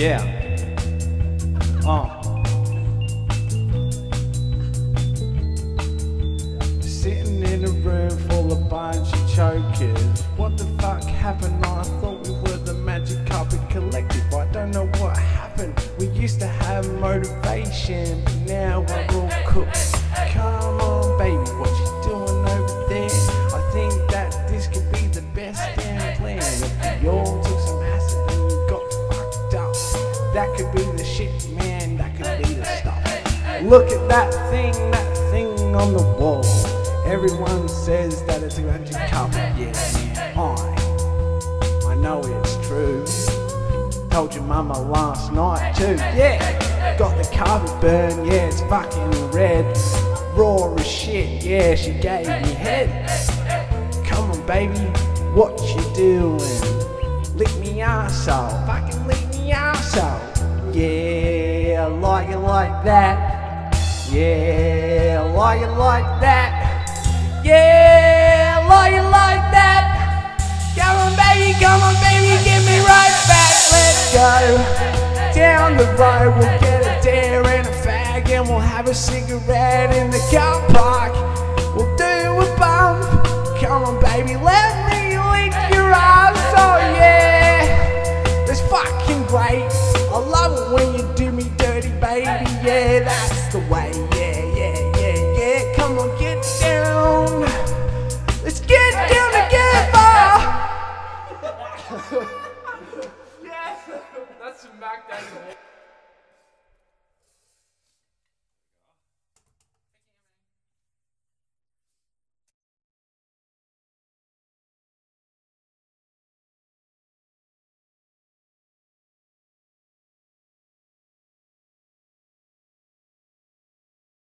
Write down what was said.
Yeah. Uh. Sitting in a room full of bunch of chokers. What the fuck happened? I thought we were the Magic Carpet Collective. I don't know what happened. We used to have motivation, but now we're all cooks. Come on, baby, what you doing over there? I think that this could be the best damn that could be the shit, man. That could be the stuff. Look at that thing, that thing on the wall. Everyone says that it's a magic carpet. Yeah, I, I know it's true. Told your mama last night too. Yeah, got the carpet burn. Yeah, it's fucking red. Raw as shit. Yeah, she gave me head. Come on, baby, what you doing? Lick me arsehole, fucking lick me arsehole. Yeah, like it like that. Yeah, like it like that. Yeah, like it like that. Come on, baby, come on, baby, get me right back. Let's go down the road. We'll get a dare and a fag, and we'll have a cigarette in the car park. We'll do back that goal.